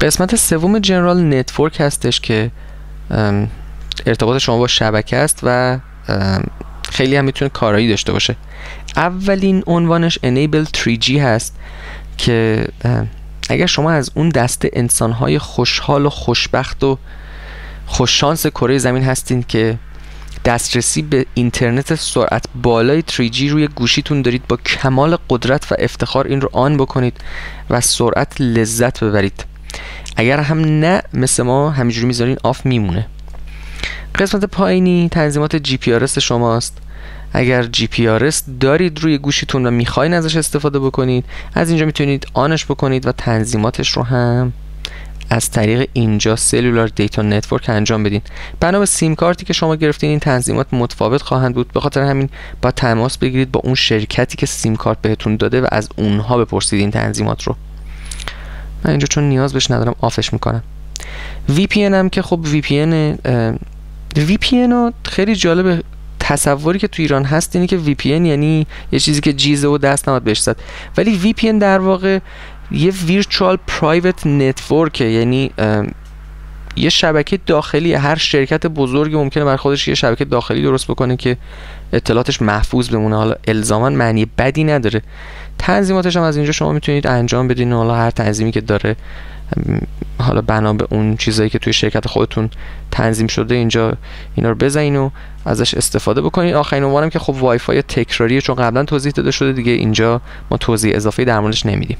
قسمت سوم General Network هستش که ارتباط شما با شبکه است و خیلی هم می‌تونه کارایی داشته باشه. اولین عنوانش Enable 3G هست که اگر شما از اون دست انسانهای خوشحال و خوشبخت و خوششانس کره زمین هستین که دسترسی به اینترنت سرعت بالای 3G روی گوشیتون دارید با کمال قدرت و افتخار این رو on بکنید و سرعت لذت ببرید. اگر هم نه مثل ما همینجوری می‌ذارین off میمونه. قسمت پایینی تنظیمات GPRS ت شماست. اگر GPRS ت دارید روی گوشیتون و می‌خواین ازش استفاده بکنید از اینجا می‌تونید on ش بکنید و تنظیماتش رو هم از طریق اینجا Cellular Data Network انجام بدین. بنا به سیم کارتی که شما گرفتین این تنظیمات متفاوت خواهند بود. به خاطر همین با تماس بگیرید با اون شرکتی که سیم کارت بهتون داده و از اونها بپرسید این تنظیمات رو. من اینجا چون نیاز بهش ندارم off ش می‌کنم. VPN هم که خب VPN VPN خیلی جالبه تصوری که تو ایران هست اینه که VPN یعنی یه چیزی که جیزه و دست نباید بهش زد. ولی VPN در واقع یه virtual private network یعنی یه شبکه داخلی هر شرکت بزرگی ممکنه برا خودش یه شبکه داخلی درست بکنه که اطلاعاتش محفوظ بمونه. حالا الزاما معنی بدی نداره. تنظیماتش هم از اینجا شما می‌تونید انجام بدین حالا هر تنظیمی که داره حالا بنا به اون چیزایی که توی شرکت خودتون تنظیم شده اینجا اینا رو بزنین و ازش استفاده بکنین. آخرین عنوانم که خب وای فای تکراریه چون قبلا توضیح داده شده دیگه اینجا ما توضیح اضافه در موردش نمیدیم.